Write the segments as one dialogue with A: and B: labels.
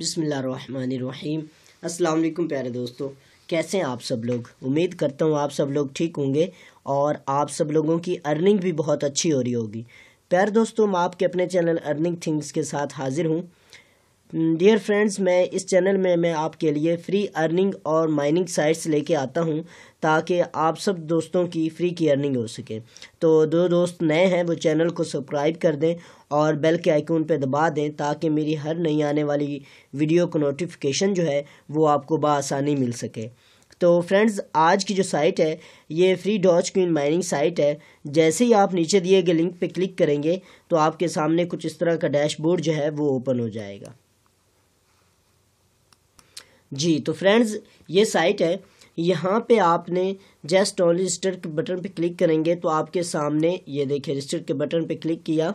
A: بسم اللہ الرحمن الرحیم۔ السلام علیکم پیارے دوستو، کیسے ہیں آپ سب لوگ؟ امید کرتا ہوں آپ سب لوگ ٹھیک ہوں گے اور آپ سب لوگوں کی ارننگ بھی بہت اچھی ہو رہی ہوگی۔ پیارے دوستو میں آپ کے اپنے چینل ارننگ تھنگس کے ساتھ حاضر ہوں۔ Mm, ڈیئر فرینڈز میں اس چینل میں میں آپ کے لیے فری ارننگ اور مائننگ سائٹس لے کے آتا ہوں تاکہ آپ سب دوستوں کی فری کی ارننگ ہو سکے۔ تو دو دوست نئے ہیں، وہ چینل کو سبسکرائب کر دیں اور بیل کے آئیکن پہ دبا دیں تاکہ میری ہر نئی آنے والی ویڈیو کو نوٹیفیکیشن جو ہے وہ آپ کو بآسانی مل سکے۔ تو فرینڈز آج کی جو سائٹ ہے، یہ free Dogecoin mining site ہے۔ جیسے ہی آپ نیچے دیے گئے لنک پہ کلک کریں گے تو آپ کے سامنے کچھ اس طرح کا ڈیش بورڈ جو ہے وہ اوپن ہو جائے گا۔ جی تو فرینڈز، یہ سائٹ ہے، یہاں پہ آپ نے جسٹ آن رجسٹر کے بٹن پہ کلک کریں گے تو آپ کے سامنے یہ دیکھیں، رجسٹر کے بٹن پہ کلک کیا۔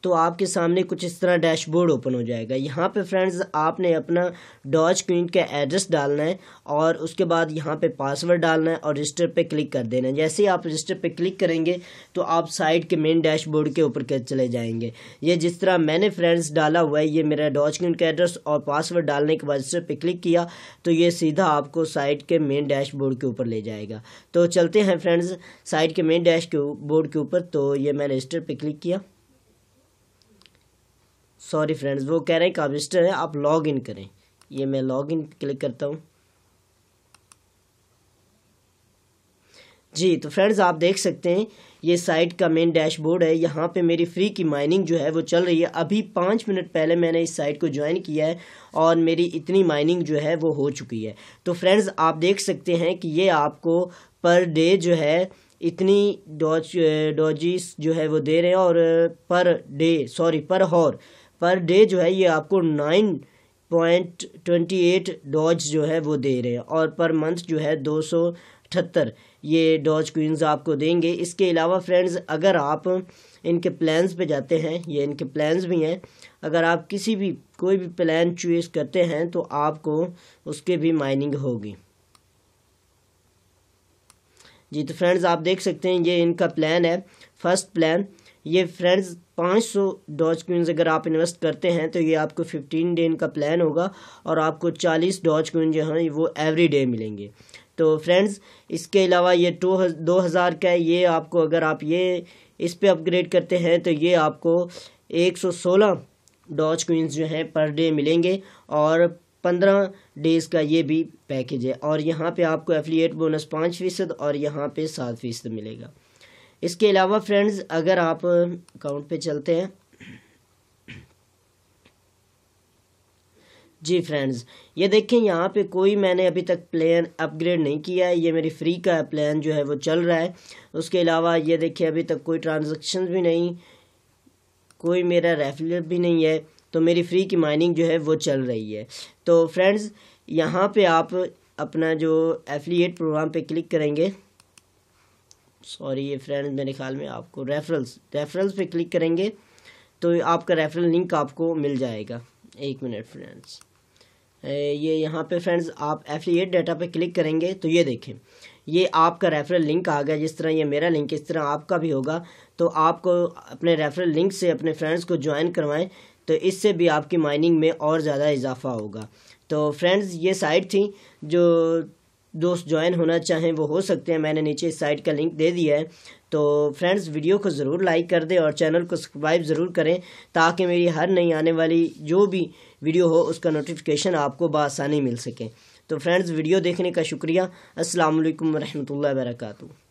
A: تو آپ کے سامنے کچھ اس طرح ڈیش بورڈ اوپن ہو جائے گا۔ یہاں پہ فرینڈز آپ نے اپنا ڈاچ کوئن کا ایڈریس ڈالنا ہے اور اس کے بعد یہاں پہ پاسورڈ ڈالنا ہے اور رجسٹر پہ کلک کر دینا ہے۔ جیسے ہی آپ رجسٹر پہ کلک کریں گے تو آپ سائٹ کے مین ڈیش بورڈ کے اوپر چلے جائیں گے۔ یہ جس طرح میں نے فرینڈز ڈالا ہوا ہے، یہ میرا ڈاچ کوئن کا ایڈریس اور پاسورڈ ڈالنے کے بعد رجسٹر پہ کلک کیا تو یہ سیدھا آپ کو سائٹ کے مین ڈیش بورڈ کے اوپر لے جائے گا۔ تو چلتے ہیں فرینڈز سائٹ کے مین ڈیش کے بورڈ کے اوپر تو یہ میں نے رجسٹر پہ کلک کیا۔ سوری فرینڈز، وہ کہہ رہے ہیں کہ آپ رجسٹر ہے آپ لاگ ان کریں۔ یہ میں لاگ ان کلک کرتا ہوں۔ جی تو فرینڈز، آپ دیکھ سکتے ہیں، یہ سائٹ کا مین ڈیش بورڈ ہے۔ یہاں پہ میری فری کی مائننگ جو ہے وہ چل رہی ہے۔ ابھی پانچ منٹ پہلے میں نے اس سائٹ کو جوائن کیا ہے اور میری اتنی مائننگ جو ہے وہ ہو چکی ہے۔ تو فرینڈز، آپ دیکھ سکتے ہیں کہ یہ آپ کو پر ڈے جو ہے اتنی ڈوج ڈوجیز جو ہے وہ دے رہے ہیں اور پر ڈے، سوری، پر ہور۔ پر ڈے جو ہے یہ آپ کو nine point twenty eight doge جو ہے وہ دے رہے ہیں اور پر منتھ جو ہے دو سو اٹھتر یہ ڈاج کوئنز آپ کو دیں گے۔ اس کے علاوہ فرینڈز، اگر آپ ان کے پلانز پہ جاتے ہیں، یہ ان کے پلانز بھی ہیں، اگر آپ کسی بھی، کوئی بھی پلان چوز کرتے ہیں تو آپ کو اس کے بھی مائننگ ہوگی۔ جی تو فرینڈز، آپ دیکھ سکتے ہیں یہ ان کا پلان ہے۔ فرسٹ پلان، یہ فرینڈز پانچ سو ڈاج کوئنز اگر آپ انویسٹ کرتے ہیں تو یہ آپ کو ففٹین ڈے ان کا پلان ہوگا اور آپ کو چالیس ڈاج کوئن جو ہیں وہ ایوری ڈے ملیں گے۔ تو فرینڈز اس کے علاوہ یہ ٹو دو ہزار کا ہے، یہ آپ کو اگر آپ یہ اس پہ اپ گریڈ کرتے ہیں تو یہ آپ کو ایک سو سولہ ڈاج کوئنز جو ہیں پر ڈے ملیں گے اور پندرہ ڈیز کا یہ بھی پیکج ہے۔ اور یہاں پہ آپ کو ایفلیٹ بونس پانچ فیصد اور یہاں پہ سات فیصد ملے گا۔ اس کے علاوہ فرینڈز، اگر آپ اکاؤنٹ پہ چلتے ہیں۔ جی فرینڈز، یہ دیکھیں، یہاں پہ کوئی میں نے ابھی تک پلان اپ گریڈ نہیں کیا ہے، یہ میری فری کا پلان جو ہے وہ چل رہا ہے۔ اس کے علاوہ یہ دیکھیں، ابھی تک کوئی ٹرانزیکشن بھی نہیں، کوئی میرا ریفلر بھی نہیں ہے، تو میری فری کی مائننگ جو ہے وہ چل رہی ہے۔ تو فرینڈز، یہاں پہ آپ اپنا جو ایفلیٹ پروگرام پہ کلک کریں گے۔ سوری، یہ فرینڈ میرے خیال میں آپ کو ریفرلس ریفرلس پہ کلک کریں گے تو آپ کا ریفرل لنک آپ کو مل جائے گا۔ ایک منٹ فرینڈس یہ یہاں پہ فرینڈز آپ ایفلیٹ ڈیٹا پہ کلک کریں گے تو یہ دیکھیں۔ یہ آپ کا ریفرل لنک آ گیا، جس طرح یہ میرا لنک اس طرح آپ کا بھی ہوگا۔ تو آپ کو اپنے ریفرل لنک سے اپنے فرینڈز کو جوائن کروائیں تو اس سے بھی آپ کی مائننگ میں اور زیادہ اضافہ ہوگا۔ تو فرینڈز یہ سائٹ تھی جو دوست جوائن ہونا چاہیں وہ ہو سکتے ہیں۔ میں نے نیچے اس سائٹ کا لنک دے دیا ہے۔ تو فرینڈز، ویڈیو کو ضرور لائک کر دیں اور چینل کو سبسکرائب ضرور کریں تاکہ میری ہر نئی آنے والی جو بھی ویڈیو ہو، اس کا نوٹیفیکیشن آپ کو بآسانی مل سکے۔ تو فرینڈز، ویڈیو دیکھنے کا شکریہ۔ السلام علیکم ورحمۃ اللہ وبرکاتہ۔